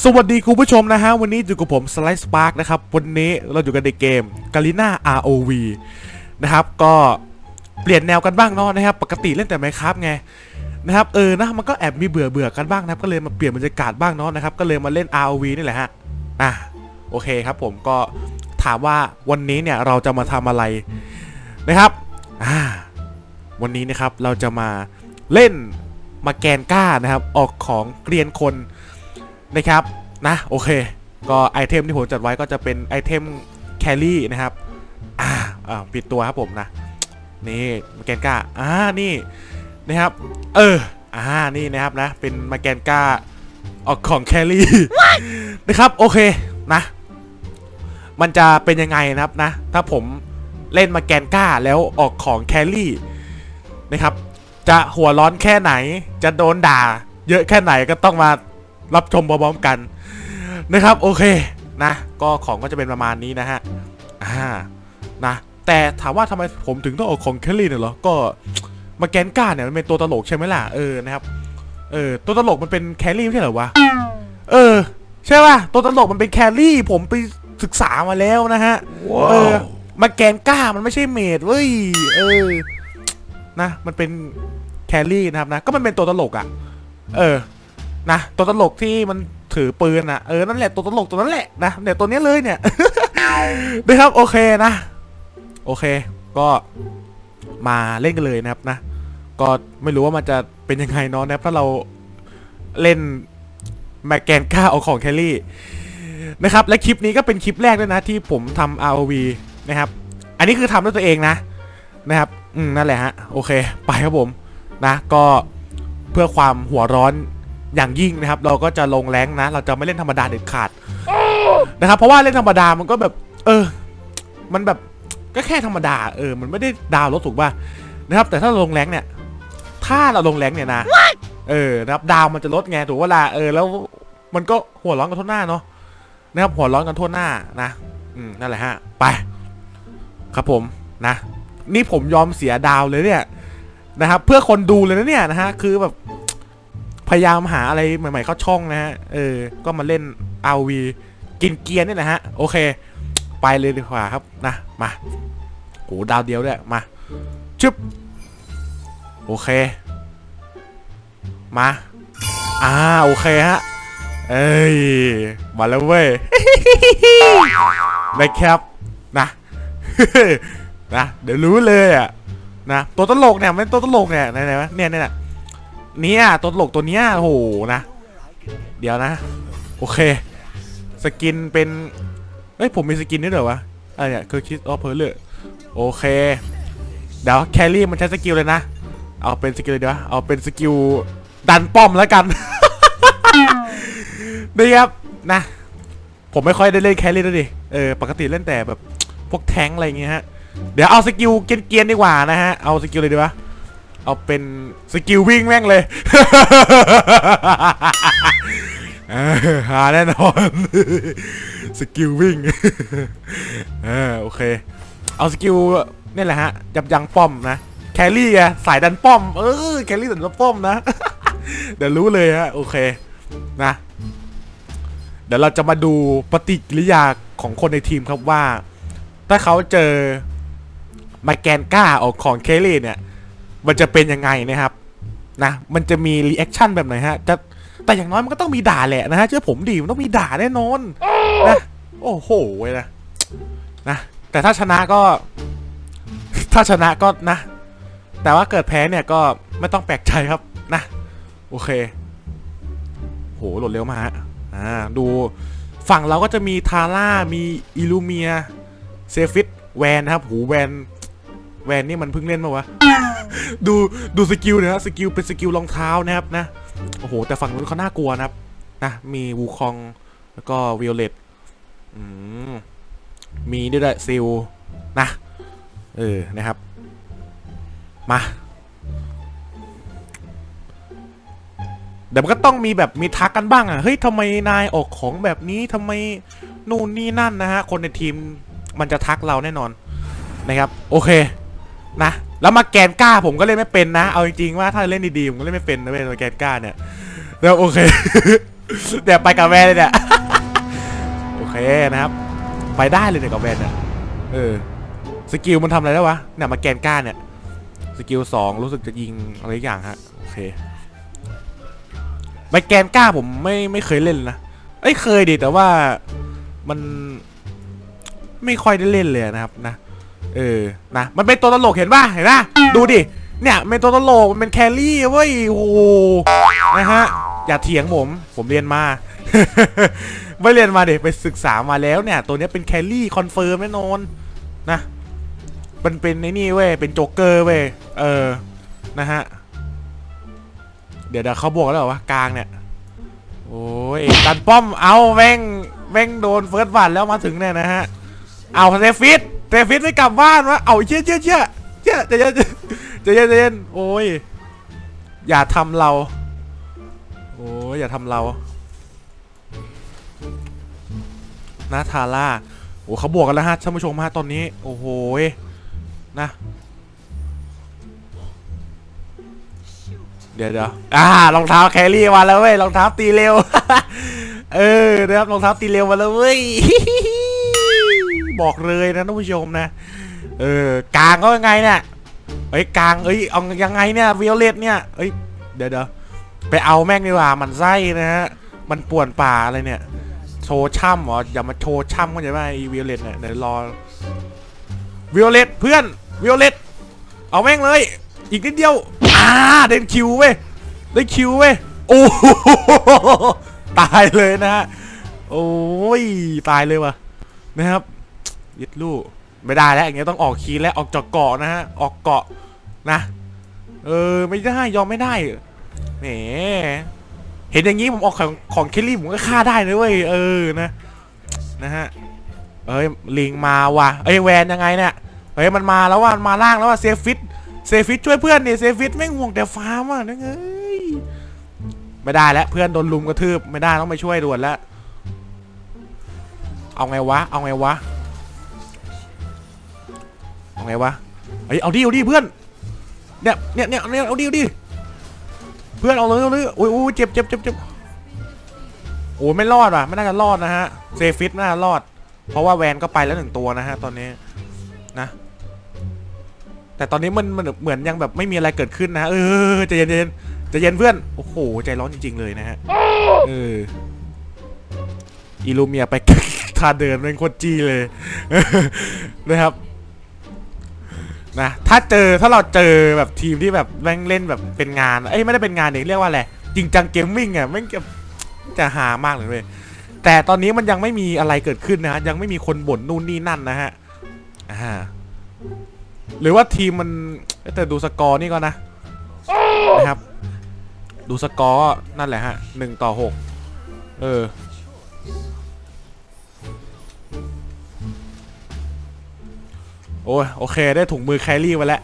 สวัสดีคุณผู้ชมนะฮะ วันนี้อยู่กับผมสไลด์สปาร์กนะครับ วันนี้เราอยู่กันในเกมกาลิน่า ROV นะครับ ก็เปลี่ยนแนวกันบ้างเนาะนะครับ ปกติเล่นแต่ไมครับไงนะครับเออนะมันก็แอบมีเบื่อเบื่อกันบ้างนะครับ ก็เลยมาเปลี่ยนบรรยากาศบ้างเนาะนะครับ ก็เลยมาเล่น ROV นี่แหละฮะอะโอเคครับผมก็ถามว่าวันนี้เนี่ยเราจะมาทำอะไรนะครับอ่าวันนี้นะครับเราจะมาเล่นมาแกนก้านะครับ ออกของเกรียนคน นะครับนะโอเค ก็ item ที่ผมจัดไว้ก็จะเป็น item carry นะครับอ่าอ่าปิดตัวครับผมนะ นี่มาแกนก้าอ่านี่นะครับ เอออ่านี่นะครับนะ เป็นมาแกนก้าออกของ carry นะครับโอเคนะ มันจะเป็นยังไงนะครับนะ ถ้าผมเล่นมาแกนก้าแล้วออกของแครี่นะครับ จะหัวร้อนแค่ไหน จะโดนด่า เยอะแค่ไหนก็ต้องมา รับชมพร้อมๆกันนะครับโอเคนะ ก็ของก็จะเป็นประมาณนี้นะฮะอ่านะแต่ถามว่าทำไมผมถึงต้องออกของแคลรี่เนี่ยเหรอก็มาแกนก้าเนี่ยมันเป็นตัวตลกใช่ไหมล่ะเออนะครับเออตัวตลกมันเป็นแคลรี่ไม่ใช่เหรอวะเออใช่ป่ะตัวตลกมันเป็นแคลรี่ผมไปศึกษามาแล้วนะฮะเออมาแกนก้ามันไม่ใช่เมดเว้ยเออนะ มันเป็นแครี่นะครับนะ ก็มันเป็นตัวตลกอะ่ะ เออ นะตัวตลกที่มันถือปืนอะเออนั่นแหละตัวตลกตัวนั้นแหละนะเนี่ยตัวนี้เลยเนี่ยนะครับโอเคนะ โอเค ก็มาเล่นกันเลยนะครับนะ ก็ไม่รู้ว่ามันจะเป็นยังไงเนาะนะครับถ้าเราเล่นแมกแกนก้าเอาของแคลรี่นะครับและคลิปนี้ก็เป็นคลิปแรกด้วยนะที่ผมทำ ROV นะครับ อันนี้คือทำด้วยตัวเองนะนะครับอืมนั่นแหละฮะโอเค ไปครับผมนะ ก็เพื่อความหัวร้อน อย่างยิ่งนะครับ เราก็จะลงแรงนะ เราจะไม่เล่นธรรมดาเด็ดขาดนะครับ เพราะว่าเล่นธรรมดามันก็แบบ เออ มันแบบก็แค่ธรรมดาเออ มันไม่ได้ดาวรถถูกป่ะนะครับ แต่ถ้าลงแรงเนี่ย ถ้าเราลงแรงเนี่ยนะเออนะครับดาวมันจะลดไงถูกเวลาเออแล้วมันก็หัวร้อนกันทั่วหน้าเนาะนะครับหัวร้อนกันทั่วหน้านะ อืมนั่นแหละฮะไป ครับผมนะ นี่ผมยอมเสียดาวเลยเนี่ยนะครับ เพื่อคนดูเลยนะเนี่ยนะฮะคือแบบ พยายามหาอะไรใหม่ๆเข้าช่องนะฮะ เออ ก็มาเล่น RV กินเกียร์นี่แหละฮะ โอเค ไปเลยดีกว่าครับนะ มาโหดาวเดียวด้วยมาชึบโอเค มา อ่า โอเคฮะ เอ้ย มาแล้วเว้ยนะครับ นะนะ เดี๋ยวรู้เลยอะนะ ตัวตลกเนี่ยมันตัวตลกเนี่ยไหนๆวะเนี่ยเนี่ย เนี่ยตัวตลกตัวเนี้ยโอ้โหนะ เดี๋ยวนะ โอเค สกินเป็นเฮ้ยผมมีสกินด้วยเหรอวะอะไรเนี่ยคือคิดออฟเพลเลอโอเคเดี๋ยวแครี่มันใช้สกิลเลยนะ เอาเป็นสกิลเลยดีวเอาเป็นสกิลดันป้อมแล้วกันนี่ครับนะ ผมไม่ค่อยได้เล่นแครี่แล้วดิเออปกติเล่นแต่แบบพวกแทงอะไรอย่างเงี้ยฮะเดี๋ยวเอาสกิลเกียนๆดีกว่านะฮะเอาสกิลเลยดีวะ เอาเป็น skill วิ่งแม่งเลยหาแน่นอน skill วิ่งเออโอเค เอา skill นี่แหละฮะยับยั้งป้อมนะ carry อะสายดันป้อม เออ carry สายดันป้อมนะ เดี๋ยวรู้เลยฮะ โอเค นะ เดี๋ยวเราจะมาดูปฏิกิริยาของคนในทีมครับว่า ถ้าเขาเจอมาแกนก้าออกของ carry เนี่ย มันจะเป็นยังไงนะครับนะมันจะมี reaction แบบไหนฮะจะแต่อย่างน้อยมันก็ต้องมีด่าแหละนะฮะเชื่อผมดิมันต้องมีด่าแน่นอนนะโอ้โหเว้ยนะนะแต่ถ้าชนะก็ ถ้าชนะก็นะ แต่ว่าเกิดแพ้เนี่ยก็ไม่ต้องแปลกใจครับนะ โอเคโหโหลดเร็วมากฮะอ่าดูฝั่งเราก็จะมีทาร่ามีอิลูเมียเซฟิสแวนนะครับ หูแวน แวนนี่มันเพิ่งเล่นมาวะ ดูดู skill นะ skill เป็น skill รองเท้านะครับนะโอ้โห แต่ฝั่งนู้นเขาน่ากลัวนะครับนะมีวูคองแล้วก็วิโอเลตมมีด้วยแหละซิลนะ เออ นะครับ มาเดี๋ยวมันก็ต้องมีแบบมีทักกันบ้างอะ เฮ้ยทำไมนายออกของแบบนี้ทำไมนู่นนี่นั่นนะฮะ คนในทีมมันจะทักเราแน่นอนนะครับ โอเค นะ แล้วมาแกนก้าผมก็เล่นไม่เป็นนะ เอาจริงๆว่าถ้าเล่นดีๆผมก็เล่นไม่เป็นนะเว้ยมาแกนก้าเนี่ยแล้วโอเค เดี๋ยวไปกับแวนเลยเนี่ยโอเคนะครับ ไปได้เลยเนี่ยกับแวนเนี่ยเออสกิลมันทำอะไรได้วะเนี่ยมาแกนก้าเนี่ยskill สองรู้สึกจะยิงอะไรอย่างฮะโอเคมาแกนก้าผมไม่ไม่เคยเล่นนะเอ้ยเคยดิแต่ว่ามันไม่ค่อยได้เล่นเลยนะครับนะ เออนะมันเป็นตัวตลกเห็นป่ะเห็นป่ะดูดิเนี่ยเป็นตัวตลกมันเป็น carry เว้ยโอ้โหนะฮะอย่าเถียงผมผมเรียนมาไม่เรียนมาเด็กไปศึกษามาแล้วเนี่ย ตัวนี้เป็น carry confirm แน่นอนนะมันเป็นในนี่เว้ยเป็นโจ๊กเกอร์เว้ยเออนะฮะเดี๋ยวเดี๋ยวเขาบวกแล้วเหรอวะกลางเนี่ยโอ้ยตันป้อมเอาแม่งแม่งโดน first blood แล้วมาถึงเนี่ยนะฮะเอาเซฟิต เซฟิตไม่กลับบ้านวะเอาเชี่ยเชี่ยเชี่ยเชี่ยใจเย็นใจเย็นใจเย็นโอ้ยอย่าทำเรา โอ้ยอย่าทำเรานะทาร่าโอ้เขาบวกกันแล้วฮะท่านผู้ชมฮะตอนนี้ โอ้โหยนะ เดี๋ยวเดี๋ยวอ่ารองเท้า carry มาแล้วเว้ยรองเท้าตีเร็ว เออนะครับรองเท้าตีเร็วมาแล้วเว้ย บอกเลยนะท่านผู้ชมนะ เออกลางก็ยังไงเนี่ยเอ้ยกลางเอ้ยเอายังไงเนี่ยวิโอเลตเนี่ยเอ้ยเดี๋ยวเดี๋ยวไปเอาแม่งดีกว่าหมั่นไส้นะฮะมันป่วนป่าอะไรเนี่ยโชว์ช่ำเหรออย่ามาโชว์ช่ำเข้าใจไหมไอ้วิโอเลตเนี่ยเดี๋ยวรอวิโอเลตเพื่อนวิโอเลตเอาแม่งเลย อีกนิดเดียวอ่าได้คิวเว้ยได้คิวเว้ยโอ้โหตายเลยนะฮะโอ้ยตายเลยว่ะนะครับ ยึดลูกไม่ได้แล้วอย่างเงี้ยต้องออก crit แล้วออกจากเกราะนะฮะออกเกราะนะ เออไม่ได้ยอมไม่ได้แหมเห็นอย่างงี้ผมออกของของ carry ผมก็ฆ่าได้เลยเว้ยเออนะนะฮะเอ้ยลิงมาว่ะเอ้ยแวนยังไงเนี่ยเฮ้ยมันมาแล้วว่ะมันมาล่างแล้วว่ะเซฟฟิตเซฟฟิตช่วยเพื่อนเนี่ยเซฟฟิตไม่ห่วงแต่ฟาร์มอะนั่นเอ้ยไม่ได้แล้วเพื่อนโดนลุมกระทืบไม่ได้ต้องไปช่วยด่วนแล้วเอาไงวะ เอาไงวะ เอาไงวะเฮ้ยเอาดิเอาดิเพื่อนเนี่ยเนี่ยเนี่ยเนี่ยเอาดิเอาดิเพื่อนเอาเลยเอาเลยโอ้ยโอ้ยเจ็บเจ็บเจ็บเจ็บโอ้ไม่รอดว่ะไม่น่าจะรอดนะฮะเซฟิตน่าจะรอด เพราะว่าแวนก็ไปแล้วหนึ่งตัวนะฮะตอนนี้นะ แต่ตอนนี้มันมันเหมือนยังแบบไม่มีอะไรเกิดขึ้นนะเออใจเย็นใจเย็นใจเย็นเพื่อนโอ้โหใจร้อนจริง ๆ เลยนะฮะเอออีลูเมียไปท่าเดินเป็นโคตรจี้เลยนะครับ นะถ้าเจอถ้าเราเจอแบบทีมที่แบบแม่งเล่นแบบเป็นงานเอ้ยไม่ได้เป็นงานเองเรียกว่าอะไรจริงจัง gaming อะแม่งจะจะหามากเลยเว้ยแต่ตอนนี้มันยังไม่มีอะไรเกิดขึ้นนะฮะยังไม่มีคนบ่นนู่นนี่นั่นนะฮะอ่าหรือว่าทีมมันแต่ดูสกอร์นี่ก่อนนะนะครับ ดูสกอร์นั่นแหละฮะหนึ่งต่อหกเออ โอ้ยโอเค ได้ถุงมือ carry มาแล้ว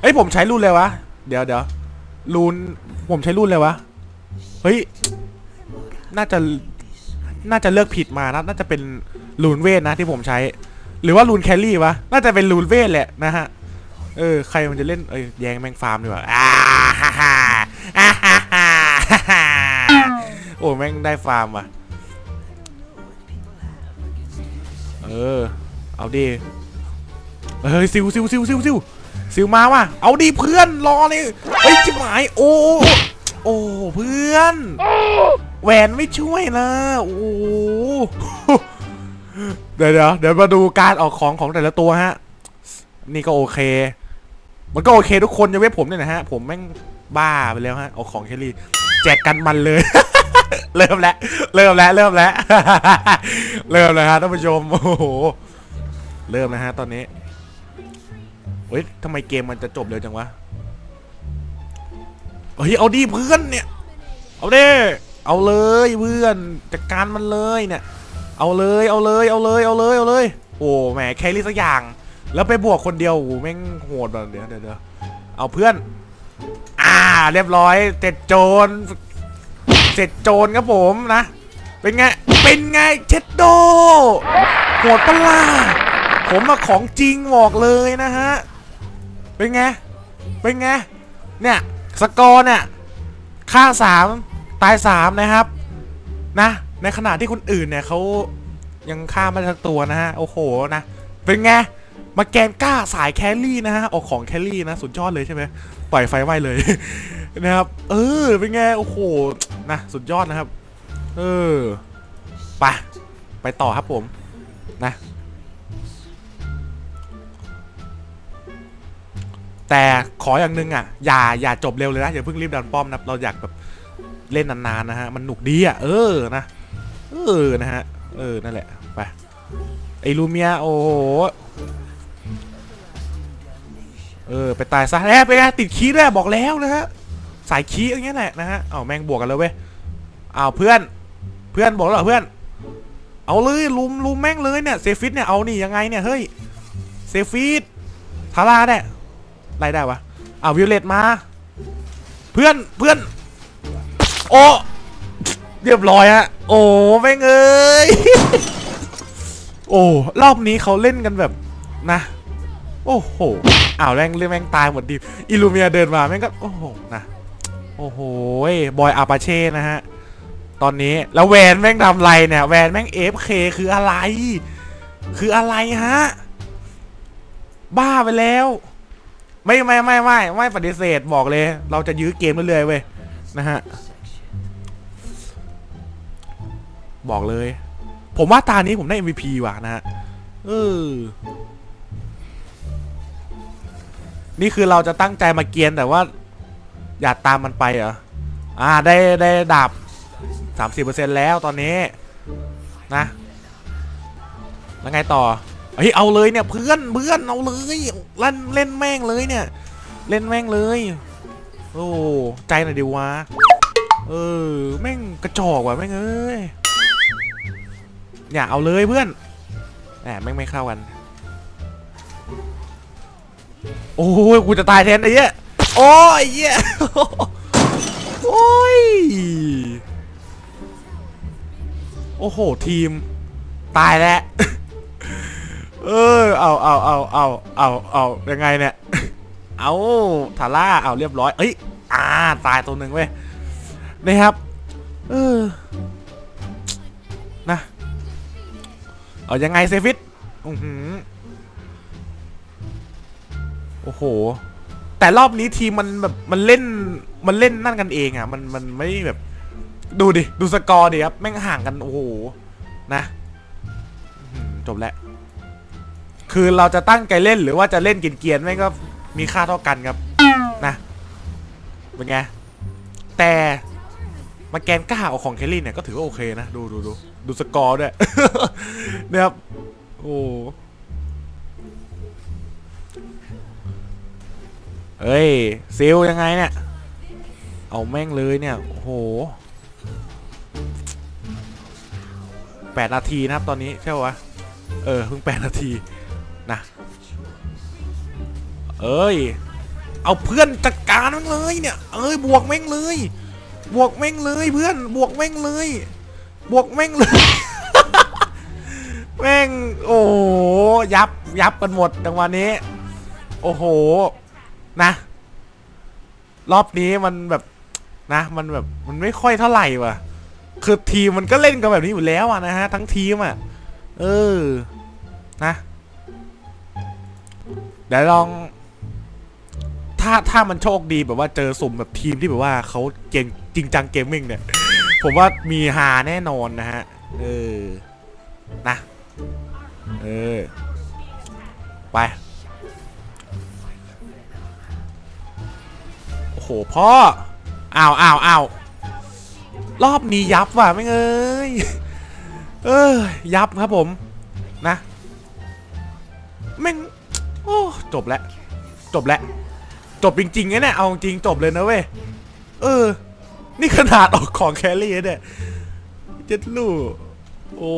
เฮ้ยผมใช้ rune ไรวะ เดี๋ยวเดี๋ยว rune ผมใช้ rune ไรวะ เฮ้ย น่าจะ น่าจะเลือกผิดมานะ น่าจะเป็น rune เวทนะที่ผมใช้ หรือว่า rune carry วะ น่าจะเป็น rune เวทแหละนะฮะ เออ ใครมันจะเล่น เอ้ย แย่งแม่งฟาร์มดีกว่าอ่าฮ่าฮ่าอ่าฮ่าฮ่าฮ่าโอ้แม่งได้ฟาร์มว่ะ เออ เอาดิ เฮ้ยซิวซิวซิวซิวซิวซิวมาว่ะ เอาดิเพื่อนรอเลยเฮ้ยจิ๋มหายโอ้โอ้เพื่อน แหวนไม่ช่วยนะโอ้เดี๋ยวเดี๋ยวเดี๋ยวมาดูการออกของของแต่ละตัวฮะ นี่ก็โอเค มันก็โอเคทุกคนจะเว้นผมเนี่ยนะฮะ ผมแม่งบ้าไปแล้วฮะเอาของแคลรี่ แจกกันมันเลย เริ่มแล้ว เริ่มแล้ว เริ่มแล้ว เริ่มแล้วฮะท่านผู้ชม โอ้โห เริ่มนะฮะตอนนี้ เฮ้ยทำไมเกมมันจะจบเร็วจังวะ เฮ้ย เอาดิเพื่อนเนี่ย เอาดิเอาเลยเพื่อนจัดการมันเลยเนี่ย เอาเลยเอาเลยเอาเลยเอาเลยเอาเลย โอ้แหมแครี่สักอย่าง แล้วไปบวกคนเดียวโอ้แม่งโหดแบบเดี๋ยวเดี๋ยวเอาเพื่อน อ่า เรียบร้อยเสร็จโจรเสร็จโจรครับผมนะ เป็นไง เป็นไงเช็ดโดโหดปะล่ะ ผมมาของจริงบอกเลยนะฮะ เป็นไง เป็นไง เนี่ย สกอร์เนี่ยฆ่าสามตายสามนะครับ นะ ในขณะที่คนอื่นเนี่ยเขายังฆ่าไม่ทักตัวนะฮะ โอ้โหนะ เป็นไง มาแกนกล้าสายแคลรี่นะฮะออกของแคลรี่นะ สุดยอดเลยใช่ไหมปล่อยไฟไหม้เลยนะครับ เออ เป็นไง โอ้โห นะ สุดยอดนะครับ เออ ไป ไปต่อครับผม นะ แต่ขออย่างหนึ่งอะอย่าอย่าจบเร็วเลยนะอย่าเพิ่งรีบดันป้อมนะเราอยากแบบเล่นนานๆนะฮะมันหนุกดีอะเออนะเออนะฮะเออนั่นแหละไปไอลูเมียโอ้โหเออไปตายซะแล้วไปไงติดคีด้วยบอกแล้วนะฮะสายคีอย่างเงี้ยแหละนะฮะเอาแม่งบวกกันเลยเว้ยเอาเพื่อนเพื่อนบวกแล้วเหรอเพื่อน เอาเลยลุมลุมแม่งเลยเนี่ยเซฟิตเนี่ยเอานี่ยังไงเนี่ยเฮ้ยเซฟิตทาราเนี่ย ไล่ได้วะเอาวิวเลตมา เพื่อนเพื่อน โอ้เรียบร้อยฮะโอ้แม่งเอ้ยโอ้รอบนี้เขาเล่นกันแบบนะ โอ้โหอ้าวแม่งเรื่องแม่งตายหมดดิอิลูเมียเดินมาแม่งก็โอ้โหนะโอ้โหบอยอาปาเช่นะฮะตอนนี้แล้วแวนแม่งทำไรเนี่ยแวนแม่ง FK คืออะไร คืออะไรฮะ บ้าไปแล้ว ไม่ไม่ไม่ไม่ไม่ปฏิเสธบอกเลย เราจะยื้อเกมเรื่อยๆเว้ยนะฮะบอกเลย ผมว่าตานี้ผมได้ MVP ว่ะนะฮะเออนี่คือเราจะตั้งใจมาเกียนแต่ว่า อย่าตามมันไปเหรออ่าได้ได้ดาบสามสิบเปอร์เซ็นแล้วตอนนี้นะ แล้วไงต่อ เฮ้ยเอาเลยเนี่ยเพื่อนเพื่อนเอาเลยเล่นเล่นแม่งเลยเนี่ย เล่นแม่งเลย โอ้ใจหน่อยดิวะเออแม่งกระจอกว่ะแม่งเอ้ยอย่าเอาเลยเพื่อนแหมแม่งไม่เข้ากัน โอ้ยกูจะตายแทนไอ้เหี้ยโอ้ยเหี้ยโอ้ยโอ้โหทีม ตายแล้ว เออเอาเอาเอาเอาเอาเอายังไงเนี่ย เอาทาร่าเอาเรียบร้อย เอ้ยอ่าตายตัวหนึ่งเว้ยนะครับ เออนะเอายังไงเซฟิตอือหือโอ้โห แต่รอบนี้ทีมมันแบบมันเล่นมันเล่นนั่นกันเองอะ มันมันไม่แบบ ดูดิ ดูสกอร์ดิครับ แม่งห่างกัน โอ้โห นะ จบแล้ว คือเราจะตั้งใจเล่นหรือว่าจะเล่นกินเกียนๆแม่งก็มีค่าเท่ากันครับนะเป็นไงแต่มาแกนก้าเอาของเคลลี่เนี่ยก็ถือว่าโอเคนะ ดูดูดูดูสกอร์ด้วยนะครับโอ้เฮ้ยซิลยังไงเนี่ย เอาแม่งเลยเนี่ยโอ้โหแปดนาทีนะครับตอนนี้ใช่ปะวะเออเพิ่งแปดนาที เอ้ย เอาเพื่อนจัดการมันเลยเนี่ย เอ้ยบวกแม่งเลย บวกแม่งเลยเพื่อนบวกแม่งเลย บวกแม่งเลย แม่งโอ้ยับยับกันหมดจังหวะนี้ โอ้โหนะ รอบนี้มันแบบนะ มันแบบมันไม่ค่อยเท่าไหร่ว่ะคือทีมมันก็เล่นกันแบบนี้อยู่แล้วอะนะฮะทั้งทีมอะเออนะเดี๋ยวลอง ถ้าถ้ามันโชคดีแบบว่าเจอสุ่มแบบทีมที่แบบว่าเขาเก่งจริงจังเกมมิ่งเนี่ย ผมว่ามีฮาแน่นอนนะฮะ เออ นะ เออ ไป โอ้โหพ่อ อ้าวอ้าวอ้าวรอบนี้ยับว่ะไม่งเอ้ย เออ ยับครับผม นะแม่งโอ้ จบแล้ว จบแล้ว จบจริงๆนะเนี่ยเอาจริงจบเลยนะเว้ย เออ นี่ขนาดออกของ carry เนี่ยเจ็ดลูกโอ้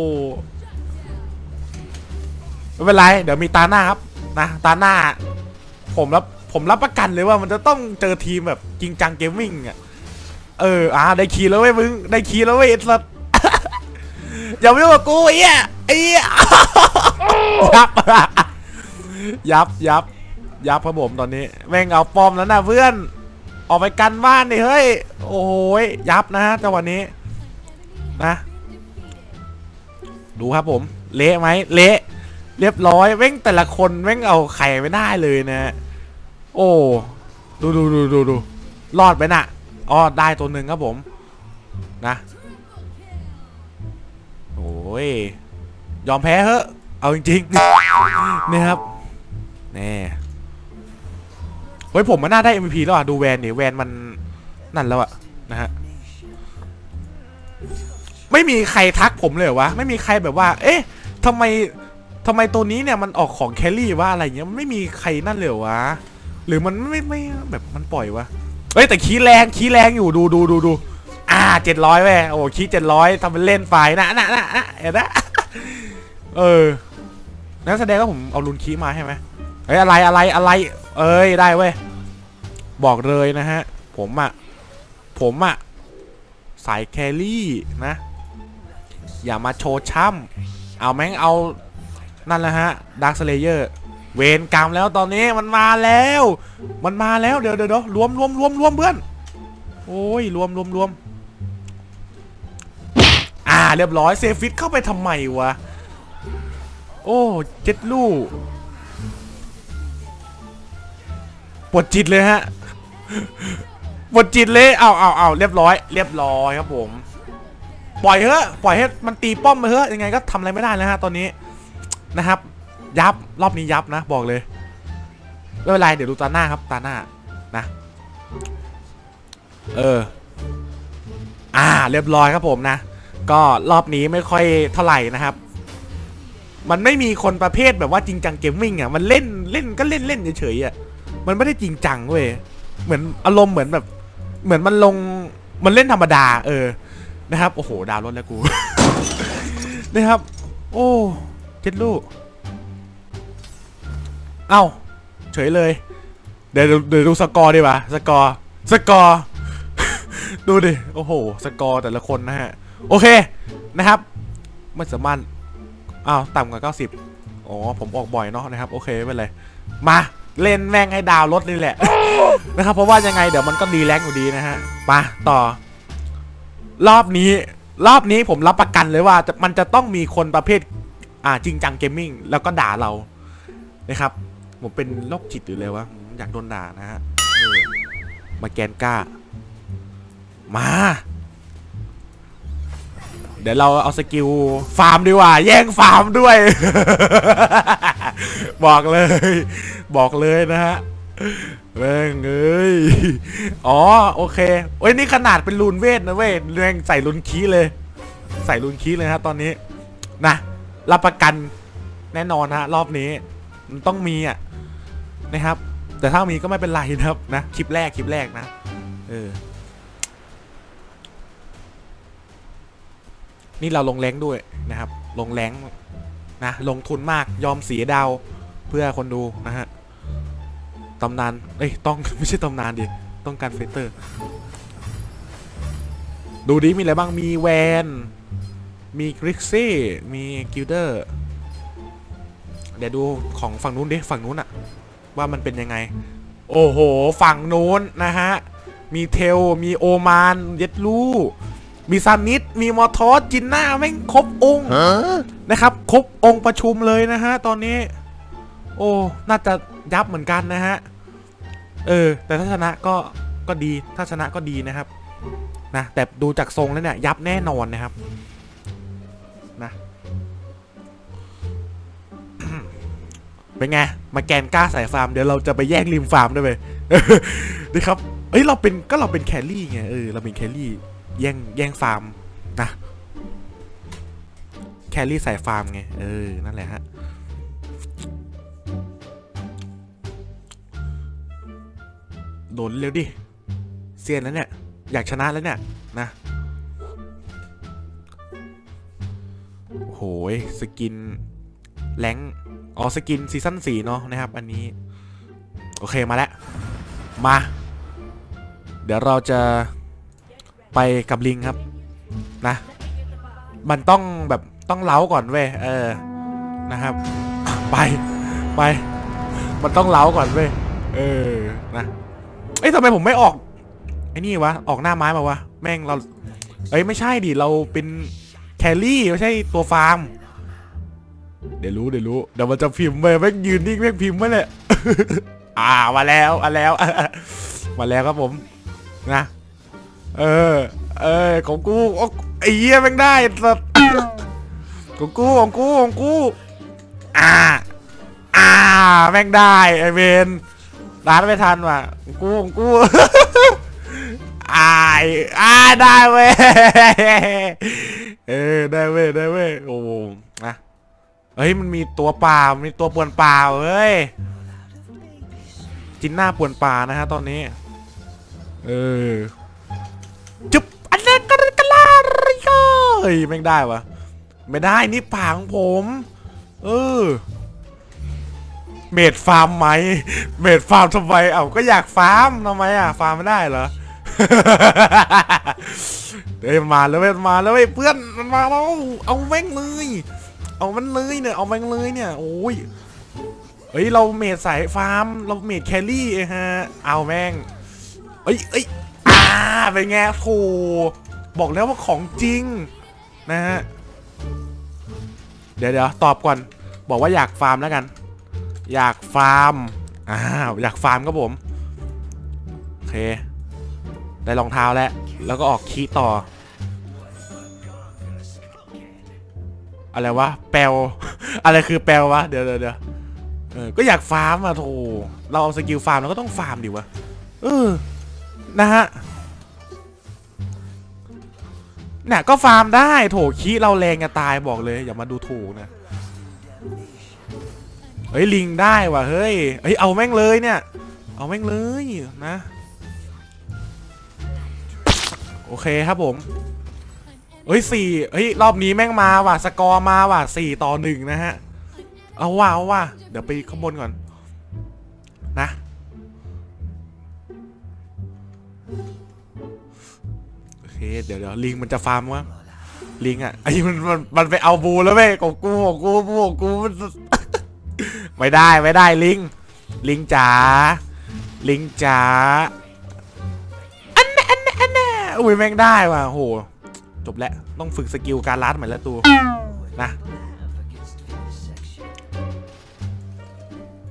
ไม่เป็นไร เดี๋ยวมีตาหน้าครับ นะ ตาหน้า ผมรับ ผมรับประกันเลยว่ามันจะต้องเจอทีมแบบจริงจัง gaming อะ เออ อ่า ได้คีแล้วเว้ยมึง ได้คีแล้วเว้ยไอ้สัสอย่ามายุ่งกับกูไอ้เหี้ยไอ้เหี้ยยับ ยับยับ ยับครับผมตอนนี้ แม่งเอาปอมแล้วนะเพื่อน ออกไปกันบ้านดิเฮ้ย โอ้โหยยับนะฮะจังหวะนี้นะดูครับผมเละไหมเละเรียบร้อยแม่งแต่ละคนแม่งเอาไข่ไม่ได้เลยนะ โอ้ดูดูดูดูดูรอดไปน่ะอ๋อได้ตัวหนึ่งครับผม นะโอ้ยยอมแพ้เถอะเอาจริงๆนี่ครับแน่ ฮ้ยผมมันน่าได้ MVP แล้วอะ ดูแวนเนี่ยแวนมันนั่นแล้วอะนะฮะ ไม่มีใครทักผมเลยวะ ไม่มีใครแบบว่า เอ๊ะทำไมทำไมตัวนี้เนี่ยมันออกของแคลรี่ว่าอะไรเงี้ย ไม่มีใครนั่นเลยวะ หรือมันไม่ไม่แบบมันปล่อยวะเฮ้ยแต่คีย์แรงคีย์แรงอยู่ดูดูดูดูอ่าเจ็ดร้อยเว้โอ้คีย์เจ็ดร้อยทำเป็นเล่นไฟนะนะนะนะเห็นนะเออนั่นแสดงว่าผมเอาลุนคีย์มาใช่ไหมเฮ้ยอะไรอะไรอะไร เอ้ยได้เว้ย บอกเลยนะฮะ ผมอะผมอะสายแครี่นะ อย่ามาโชว์ช่ำเอาแม่งเอานั่นแหละฮะ Dark Slayer เวรกรรมแล้วตอนนี้มันมาแล้ว มันมาแล้วเดี๋ยวเดี๋ยวเดี๋ยวรวมรวมรวมรวมเพื่อน โอ้ยรวมรวมรวมอ่าเรียบร้อยเซฟิตเข้าไปทำไมวะ โอ้เจ็ดลูกปวดจิตเลยฮะ ปวดจิตเลยเอาเอาเอาเรียบร้อย เรียบร้อยครับผม ปล่อยเถอะปล่อยให้มันตีป้อมไปเถอะยังไงก็ทำอะไรไม่ได้แล้วฮะตอนนี้นะครับ ยับรอบนี้ยับนะ บอกเลยไม่เป็นไรเดี๋ยวดูตาหน้าครับตาหน้านะ เออ อ่า เรียบร้อยครับผมนะ ก็รอบนี้ไม่ค่อยเท่าไหร่นะครับ มันไม่มีคนประเภทแบบว่าจริงจังเกมมิ่งอะมันเล่นเล่นก็เล่นเล่นเฉยๆอะมันไม่ได้จริงจังเว้ย เหมือนอารมณ์เหมือนแบบ เหมือนมันลงมันเล่นธรรมดา เออนะครับ โอ้โห ดาวลดแล้วกูนะครับ โอ้เจ็ดลูกเอ้าเฉยเลย เดี๋ยวเดี๋ยวดูสกอร์ดีกว่าสกอร์สกอร์ดูดิ โอ้โห สกอร์แต่ละคนนะฮะ โอเคนะครับไม่สามารถอ้าวต่ำกว่า 90อ๋อผมออกบ่อยเนาะนะครับ โอเคไม่เป็นไรมา เล่นแม่งให้ดาวลดนี่แหละนะครับเพราะว่ายังไงเดี๋ยวมันก็ดีแรงอยู่ดีนะฮะมาต่อ รอบนี้ รอบนี้ผมรับประกันเลยว่ามันจะต้องมีคนประเภท อ่าจริงจังเกมมิ่งแล้วก็ด่าเรานะครับ ผมเป็นโรคจิตหรือเลยวะอยากโดนด่านะฮะมาแกนก้า มา เดี๋ยวเราเอา skill ฟาร์มดีกว่า แย่งฟาร์มด้วย บอกเลย บอกเลยนะฮะแม่งเอ้ย อ๋อโอเคโอ้ยนี่ขนาดเป็น rune เวทนะเว้ยแรงใส่ rune crit เลย ใส่ rune crit เลยฮะตอนนี้นะรับประกันแน่นอนฮะรอบนี้มันต้องมีอะนะครับ แต่ถ้ามีก็ไม่เป็นไรนะครับนะคลิปแรกคลิปแรกนะเออนี่เราลงแรงด้วยนะครับ ลงแรง นะลงทุนมากยอมเสียดาวเพื่อคนดูนะฮะตำนานเอ้ยต้องไม่ใช่ตำนานดิต้องการเฟเตอร์ ดูดิมีอะไรบ้างมีแวนมีกริกซี่มีกิลเดอร์เดี๋ยวดูของฝั่งนู้นดิฝั่งนู้นอะว่ามันเป็นยังไง โอ้โห ฝั่งนู้นนะฮะ มีเทล มีโอมาน เย็ดลู มีซานิดมีมอทอสจินน่าแม่งครบองค์นะครับ ครบองค์ประชุมเลยนะฮะ ตอนนี้ โอ้ น่าจะยับเหมือนกันนะฮะ เออ แต่ถ้าชนะก็ก็ดี ถ้าชนะก็ดีนะครับ นะ แต่ดูจากทรงแล้วเนี่ย ยับแน่นอนนะครับ นะเป็นไง มาแกนกล้าสายฟาร์ม เดี๋ยวเราจะไปแย่งลิงฟาร์มด้วยไปดีครับเอ้ย เราเป็นก็เราเป็น carry ไง เออ เราเป็น carry แย่งแย่งฟาร์มนะ carry สายฟาร์มไง เออ นั่นแหละฮะ โดนเร็วดิ เซียนแล้วเนี่ย อยากชนะแล้วเนี่ย นะโอ้โหย skin แรงอ๋อ skin season 4เนาะนะครับ อันนี้ โอเคมาแล้ว มา เดี๋ยวเราจะ ไปกับลิงครับนะ มันต้องแบบต้องเล้าก่อนเว้ยเออนะครับ ไปไป มันต้องเล้าก่อนเว้ยเออนะเอ้ยทำไมผมไม่ออกไอ้นี่วะออกหน้าไม้มาวะแม่งเรา เอ้ยไม่ใช่ดิเราเป็นแครี่ไม่ใช่ตัวฟาร์ม เดี๋ยวรู้เดี๋ยวรู้เดี๋ยวมันจะพิมพ์ไปแม่งยืนนิ่งแม่งพิมพ์ไว้เลยอ่ามาแล้วมาแล้วมาแล้วครับผมนะ เออ เออของกูโอ้ไอ้เหี้ยแม่งได้สัสของกูของกูของกู อ่า อ่า แม่งได้ไอเวนร้านไม่ทันว่ะของกูของกูอายอ่าได้เว้ย เออได้เว้ยได้เว้ยโอ้นะเฮ้ยมันมีตัวปล่ามีตัวปวนปล่าเฮ้ย จินหน้าปวนป่านะฮะตอนนี้ เออ จุ๊บอันนั้นก็กระลาเฮ้ยแม่ได้วะไม่ได้นี่ป่าของผม เออ mage ฟาร์มไหม mage ฟาร์มทำไม เอ้าก็อยากฟาร์มทำไมอะ ฟาร์มไม่ได้เหรอเฮ้ยมันมาแล้วเว้ยมันมาแล้วเว้ยเพื่อนมันมาแล้วเอาแม่งเลย เอามันเลยเนี่ยเอาแม่งเลยเนี่ยโอ้ยเฮ้ยเรา mage สายฟาร์มเรา mage carry ฮะเอาแม่งเอ้ยเอ้ย เป็นไงโถบอกแล้วว่าของจริง นะฮะ เดี๋ยวเดี๋ยวตอบก่อน บอกว่าอยากฟาร์มแล้วกัน อยากฟาร์ม อ้าว อยากฟาร์มครับผม โอเค ได้รองเท้าแล้ว แล้วก็ออกคีต่อ อะไรวะ แปลวอะไรคือแปลวะ เดี๋ยวเดี๋ยวเดี๋ยวเออก็อยากฟาร์มอะโถเราเอา skill ฟาร์มเราก็ต้องฟาร์มดิวะ เออ นะฮะ เนี่ยก็ฟาร์มได้โถคีเราแรงจะตายบอกเลย อย่ามาดูถูกนะเฮ้ยลิงได้ว่ะเฮ้ยเฮ้ยเอาแม่งเลยเนี่ย เอาแม่งเลยนะ โอเคครับผมเฮ้ยสี่เฮ้ยรอบนี้แม่งมาว่ะสกอร์มาว่ะสี่ต่อหนึ่งนะฮะ เอาว่ะเอาว่ะเดี๋ยวไปข้างบนก่อน เคเดี๋ยวเดี๋ยวลิงมันจะฟาร์มวะลิงอะไอ้มันมันมันไปเอาบูแล้วเว้ยของกูของกูของกูมันไม่ได้ไม่ได้ลิง ลิงจ๋าลิงจ๋าอันน่ะอันน่ะอันน่ะอุ้ยแม่งได้ว่ะโหจบแล้วต้องฝึก skill การ last ใหม่แล้วตัวนะ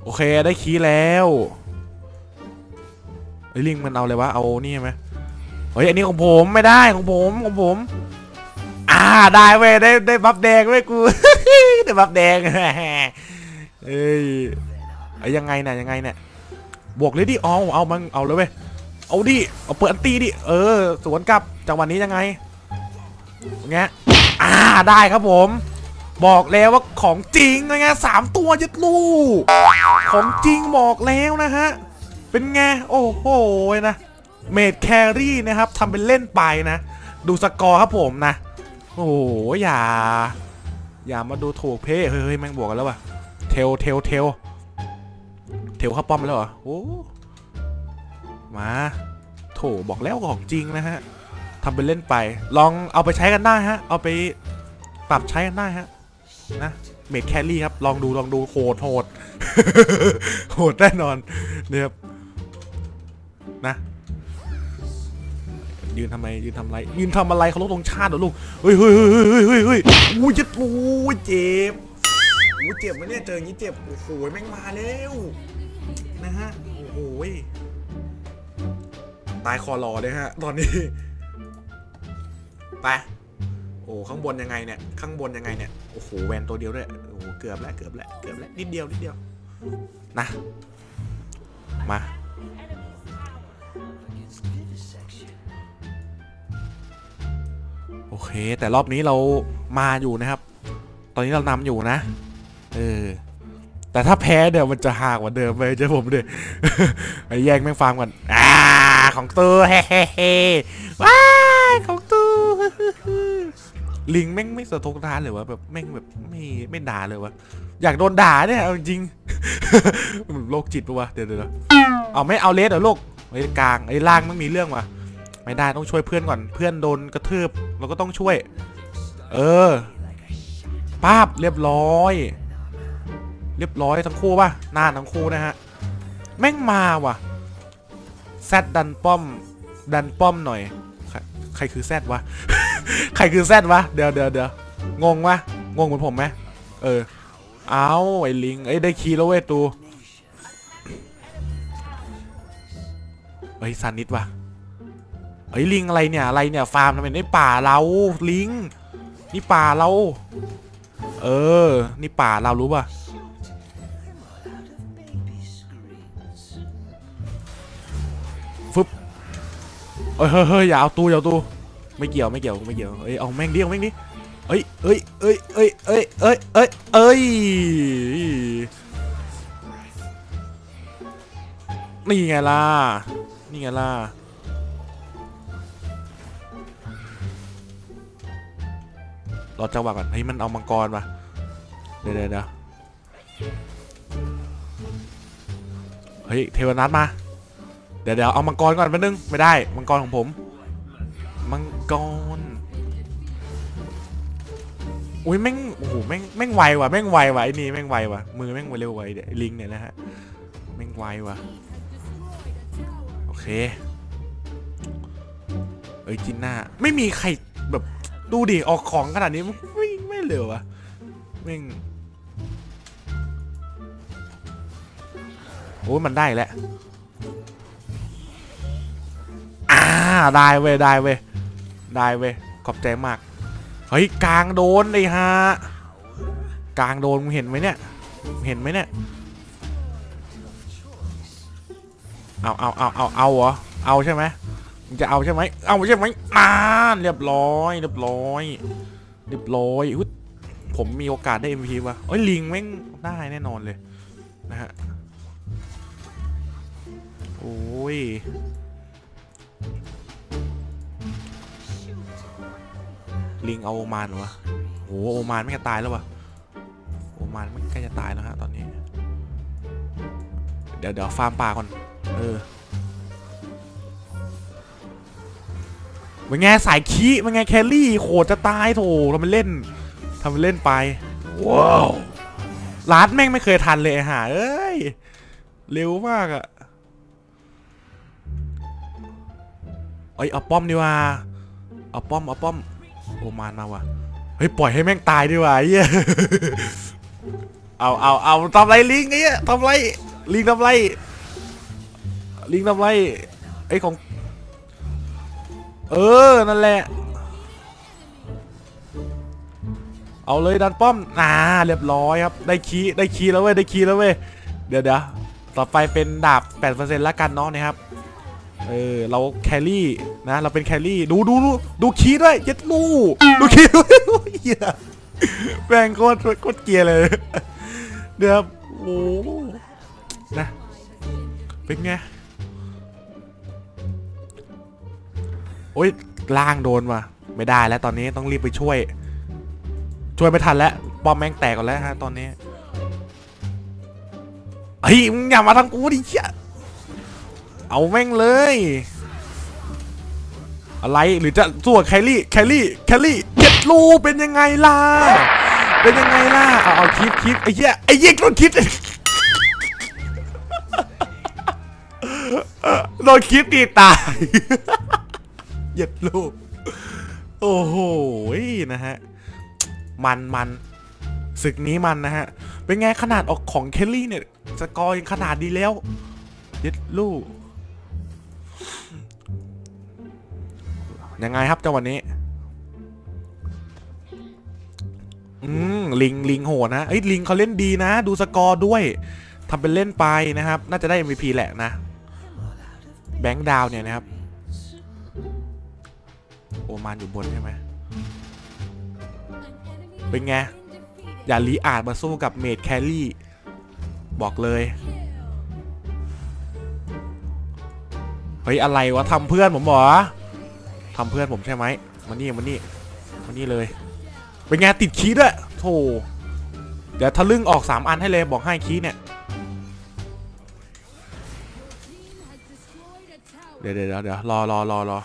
โอเคได้ kill แล้วไอ้ลิงมันเอาเลยวะเอานี่ไหม เฮ้ยอันนี้ของผมไม่ได้ของผมของผม อ่าได้เว้ยได้ได้ buff แดงเว้ยกู ได้ buff แดงเอ้ยไอ้ยังไงเนี่ยยังไงเนี่ยบวกเลยดิเอาเอามันเอาเลยเว้ยเอาดิเอาเปิด ulti ดิเออ สวนกลับจังหวะนี้ยังไงไงอ่าได้ครับผม บอกแล้วว่าของจริงนะไงสามตัวยัดลูกของจริงบอกแล้วนะฮะ เป็นไงโอ้โหนะ mage carry นะครับทำเป็นเล่นไปนะ ดูสกอร์ครับผมนะ โอ้โหอย่า อย่ามาดูถูกเพ่เฮ้ยแม่งบวกกันแล้ววะเทลเทลเทลเทลเข้าป้อมแล้วเหรอโอ้มาโถบอกแล้วของจริงนะฮะทำเป็นเล่นไป ลองเอาไปใช้กันได้ฮะ เอาไปปรับใช้กันได้ฮะนะเมดแครี่ครับ ลองดูลองดูโหดโหดโหดแน่นอนเนี่ยครับนะ ยืนทำไมยืนทำอะไรยืนทำอะไรเขาลบตรงชาติเหรอลูกเฮ้ยเฮ้ยเฮ้ยเฮ้ยเฮ้ยเฮ้ยอู้ยเจ็บอู้ยเจ็บอู้เจ็บไหมเนี่ยเจออย่างนี้เจ็บโอ้โหแม่งมาแล้วนะฮะโอ้โหตายคอรอเลยฮะตอนนี้ไปโอ้ข้างบนยังไงเนี่ยข้างบนยังไงเนี่ยโอ้โหแวนตัวเดียวด้วยโอ้โหเกือบแล้วเกือบแล้วเกือบแล้วนิดเดียวนิดเดียวนะมา เค แต่รอบนี้เรามาอยู่นะครับ ตอนนี้เรานำอยู่นะ เออ แต่ถ้าแพ้เดี๋ยวมันจะหากว่าเดิมไปเจอผมเดิไอ้แย่งแม่งฟาร์มก่อนอ่าของตู้เฮ้เฮ้เฮ้ว้ายของตู้ลิงแม่งไม่สะทกทานเลยวะแบบแม่งแบบไม่ไม่ด่าเลยวะอยากโดนด่าเนี่ยเอาจริงโรคจิตปะวะเดี๋ยวเดี๋ยวเอาไม่เอาเลสเหรอลูกไอ้กลางไอ้ล่างมันมีเรื่องวะ ไม่ได้ต้องช่วยเพื่อนก่อน เพื่อนโดนกระทืบเราก็ต้องช่วย เออป้าบเรียบร้อย เรียบร้อยทั้งคู่ป่ะน้าทั้งคู่นะฮะ แม่งมาว่ะแซดดันป้อม ดันป้อมหน่อยใครใครคือแซดวะ ใครคือแซดวะ เดี๋ยวเดี๋ยวเดี๋ยวงงวะ งงเหมือนผมไหมเออ เอาไอ้ลิงเอ้ได้คีแล้วเว้ยตูเฮ้ยซันนิดว่ะ เฮ้ยลิงอะไรเนี่ยอะไรเนี่ยฟาร์มทำไมในป่าเราลิงนี่ป่าเรา เออ นี่ป่าเรารู้ป่ะฟึบเฮ้ยเฮ้ยเฮ้ยอย่าเอาตู้อย่าเอาตู้ไม่เกี่ยวไม่เกี่ยวไม่เกี่ยวเอ้ยเอาแม่งดิเอาแม่งดิเอ้ยเอ้ยเอ้ยเอ้ยเอ้ยเอ้ยเอ้ยเอ้ยนี่ไงล่ะนี่ไงล่ะ รอจังหวะก่อนเฮ้ยมันเอามังกรมาเดี๋ยวเดี๋ยวเฮ้ยเทวนัทมา เดี๋ยวเดี๋ยวเอามังกรก่อนแป๊บนึงไม่ได้มังกรของผม มังกรอุ้ยแม่งโอ้โหแม่งแม่งไวว่ะแม่งไวว่ะไอ้นี่แม่งไวว่ะมือแม่งไวเร็วไวเดี๋ยวลิงเนี่ยนะฮะแม่งไวว่ะโอเคเอ้ยจินหน้าไม่มีใครแบบ ดูดิ ออกของขนาดนี้ไม่ไม่เหลือวะม่งโอ้ยมันได้แล้วอ่าได้เว้ยได้เว้ยได้เว้ยขอบใจมาก เฮ้ยกลางโดนเลยฮะกลางโดนมึงเห็นไหมเนี่ยเห็นไหมเนี่ย เอาเอาเอาเอาเอาเหรอ เอาใช่ไหม มึงจะเอาใช่ไหมเอาใช่ไหมอ่าเรียบร้อย เรียบร้อย เรียบร้อยอุ๊ยผมมีโอกาสได้ MVP ว่ะเอ้ยลิงแม่งได้แน่นอนเลยนะฮะ โอ้ยลิงเอาโอมานหรอวะโหโอมานไม่จะตายแล้ววะโอมานไม่ใกล้จะตายแล้วฮะตอนนี้ เดี๋ยวเดี๋ยวฟาร์มป่าก่อน เออ เป็นไงสายขี้เป็นไงแคลรี่โหดจะตายโถทำเป็นเล่นทำเป็นเล่นไปว้าวลาดแม่งไม่เคยทันเลยไอ้ห่าเอ้ย เร็วมากอะเอ้ยเอาป้อมดีกว่าเอาป้อมเอาป้อมโอมานมาว่ะเฮ้ยปล่อยให้แม่งตายดีกว่าไอ้เหี้ยเอาเอาเอาทำไรลิงไอ้เหี้ยทำไรลิงทำไรลิงทำไรไอ้ของ เออ นั่นแหละ เอาเลยดันป้อมอ่าเรียบร้อยครับ ได้คีได้คีแล้วเว้ย ได้คีแล้วเว้ย เดี๋ยวเดี๋ยวต่อไปเป็นดาบ8%แล้วกันเนาะนะครับ เออ เราแครี่นะ เราเป็นแครี่ ดูดูดูดูคีด้วยเจ็ดลูดูคีด้วยเหี้ยแม่งโคตรโคตรเกียร์เลยเดี๋ยวโอ้โหนะเป็นไง อ้ยล่างโดนว่ะไม่ได้แล้วตอนนี้ต้องรีบไปช่วย ช่วยไม่ทันแล้วป้อมแม่งแตกก่อนแล้วฮะตอนนี้เฮ้ยมึงอย่ามาทางกูดิเชี่ยเอาแม่งเลย อะไรหรือจะสู้กับแคลรี่แคลรี่แคลรี่เจ็ดลูเป็นยังไงล่ะเป็นยังไงล่ะเอาเอาคลิปคลิปไอ้เหี้ยไอ้เหี้ยโดนคลิปโดนคลิปตีตาย เย็ดลูก โอ้โหนะฮะ มันมันศึกนี้มันนะฮะ เป็นไงขนาดออกของเคลลี่เนี่ย สกอร์ยังขนาดดีแล้ว เย็ดลูก ยังไงครับจังหวะนี้ อืม ลิง ลิงโหดนะ เอ้ยลิงเขาเล่นดีนะ ดูสกอร์ด้วยทำเป็นเล่นไปนะครับ น่าจะได้ MVP แหละนะ แบงค์ดาวเนี่ยนะครับ โอมานอยู่บนใช่ไหมเป็นไง อย่าลีอาดมาสู้กับเมดแคลรี่ บอกเลย เฮ้ย อะไรวะทำเพื่อนผมหรอทำเพื่อนผมใช่ไหมมานี่มานี่มานี่เลย เป็นไงติดคีด้วยโธ่เดี๋ยวทะลึ่งออก 3 อันให้เลยบอกให้คีเนี่ย เดี๋ยวเดี๋ยวเดี๋ยวรอรอรอรอ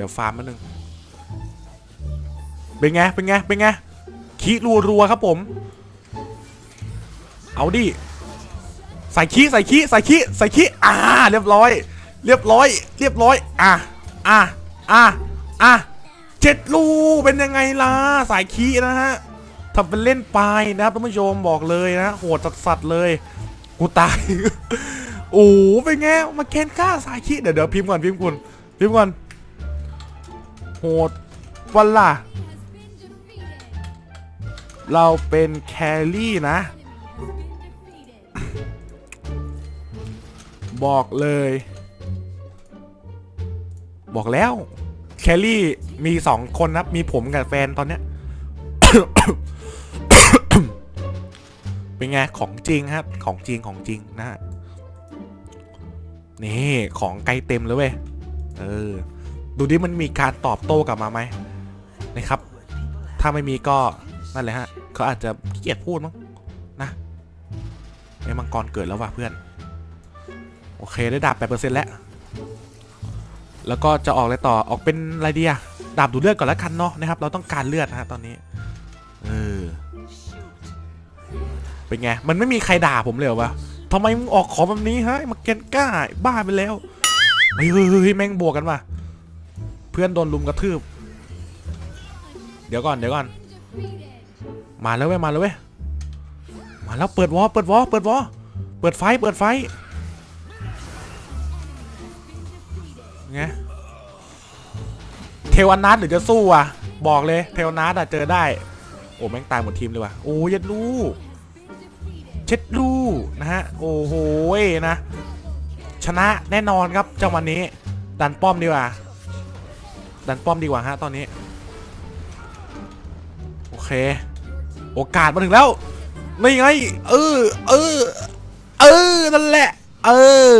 ดี๋ยวฟาร์มมาหนึ่งเป็นไง เป็นไง เป็นไงคีรัวรัวๆครับผม เอาดิ ใส่คีใส่คีใส่คีใส่คีอ่า เรียบร้อย เรียบร้อย เรียบร้อย อะ อะ อะ อะเจ็ดลูเป็นยังไงล่ะ สายขี้นะฮะทำเป็นเล่นไปนะครับท่านผู้ชมบอกเลยนะ โหดสัดๆเลย กูตาย โอ้เป็นไง มาเกนก้าสายขี้ เดี๋ยวเดี๋ยวพิมพ์ก่อนพิมพ์ก่อนพิมพ์ก่อน โหดวันล่ะ เราเป็นแครี่นะ บอกเลย บอกแล้ว แคลรี่มีสองคนนะมีผมกับแฟนตอนเนี้ย เป็นไง ของจริงครับ ของจริงของจริงนะฮะนี่ ของไกล้เต็มเลยเว้ย เออ ดูดิมันมีการตอบโต้กลับมาไหมนะครับ ถ้าไม่มีก็นั่นแหละฮะเขาอาจจะขี้เกียจพูดมั้งนะไอ้มังกรเกิดแล้วว่ะเพื่อน โอเคได้ดาบ8%แล้ว แล้วก็จะออกอะไรต่อออกเป็นอะไรดีอะดาบดูเลือดก่อนแล้วกันเนาะนะครับ เราต้องการเลือดนะฮะตอนนี้เออเป็นไง มันไม่มีใครด่าผมเลยวะทำไมมึงออกของแบบนี้ฮะมาเกนก้าบ้าไปแล้วเฮ้ยเฮ้ยเฮ้ยแม่งบวกกันว่ะ เพื่อนโดนลุมกระทืบ เดี๋ยวก่อนเดี๋ยวก่อน มาแล้วเว้ยมาแล้วเว้ยมาแล้วเปิดวอเปิดวอเปิดวอเปิดไฟเปิดไฟไงเทวนัทหรือจะสู้อะ บอกเลยเทวนัทอะเจอได้ โอ้แม่งตายหมดทีมเลยว่ะโอ้ยัดลูเช็ดลูนะฮะโอ้โหนะ ชนะแน่นอนครับจังหวันนี้ ดันป้อมดีกว่า ดันป้อมดีกว่าฮะตอนนี้ โอเค โอกาสมาถึงแล้วนี่ไง เออ เออ เออ นั่นแหละ เออ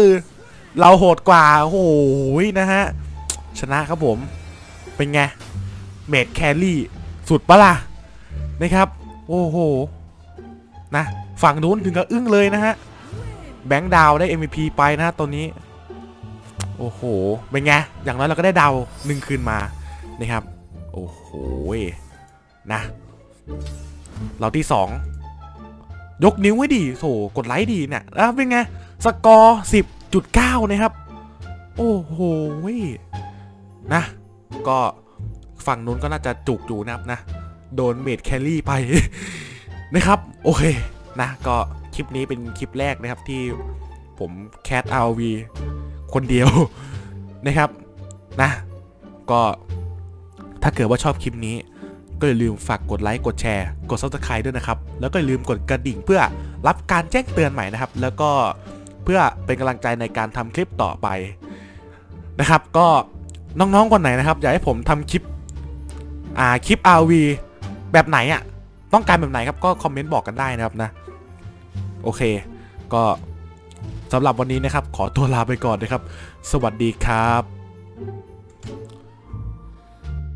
เราโหดกว่า โอ้โหนะฮะ ชนะครับผม เป็นไง เมดแครี่ สุดปะล่ะ นะครับ โอ้โห นะ ฝั่งนู้นถึงกับอึ้งเลยนะฮะ แบงค์ดาวได้ MVP ไปนะฮะตัวนี้ โอ้โห เป็นไง อย่างน้อยเราก็ได้ดาวหนึ่งคืนมา นะครับ โอ้โห นะ เราที่สอง ยกนิ้วไว้ดีโถกดไลค์ดีเนี่ยอะเป็นไง สกอร์10.9นะครับ โอ้โห นะ ก็ฝั่งนู้นก็น่าจะจุกอยู่นะครับนะ โดน mage carry ไป นะครับ โอเค นะ ก็คลิปนี้เป็นคลิปแรกนะครับที่ผม cast ROV คนเดียวนะครับนะก็ถ้าเกิดว่าชอบคลิปนี้ ก็อย่าลืมฝากกดไลค์กดแชร์ กด subscribe ด้วยนะครับ แล้วก็อย่าลืมกดกระดิ่งเพื่อรับการแจ้งเตือนใหม่นะครับ แล้วก็เพื่อเป็นกำลังใจในการทำคลิปต่อไปนะครับ ก็น้องๆคนไหนนะครับ อยากให้ผมทำคลิปอ่าคลิป RV แบบไหนอะ่ะต้องการแบบไหนครับก็คอมเมนต์บอกกันได้นะครับนะ โอเค ก็ สำหรับวันนี้นะครับ ขอตัวลาไปก่อนนะครับ สวัสดีครับ